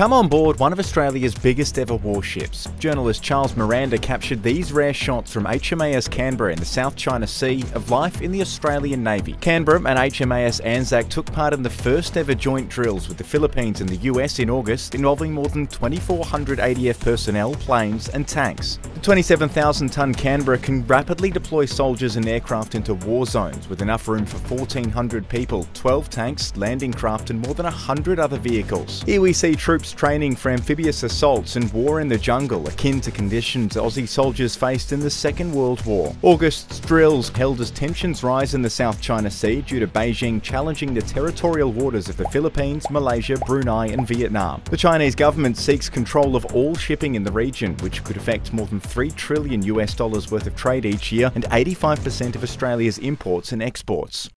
come on board one of Australia's biggest ever warships. Journalist Charles Miranda captured these rare shots from HMAS Canberra in the South China Sea of life in the Australian Navy. Canberra and HMAS Anzac took part in the first ever joint drills with the Philippines and the US in August, involving more than 2,400 ADF personnel, planes, and tanks. The 27,000 ton Canberra can rapidly deploy soldiers and aircraft into war zones with enough room for 1,400 people, 12 tanks, landing craft, and more than 100 other vehicles. Here we see troops training for amphibious assaults and war in the jungle, akin to conditions Aussie soldiers faced in the Second World War. August's drills held as tensions rise in the South China Sea due to Beijing challenging the territorial waters of the Philippines, Malaysia, Brunei, and Vietnam. The Chinese government seeks control of all shipping in the region, which could affect more than 3 trillion US dollars worth of trade each year and 85% of Australia's imports and exports.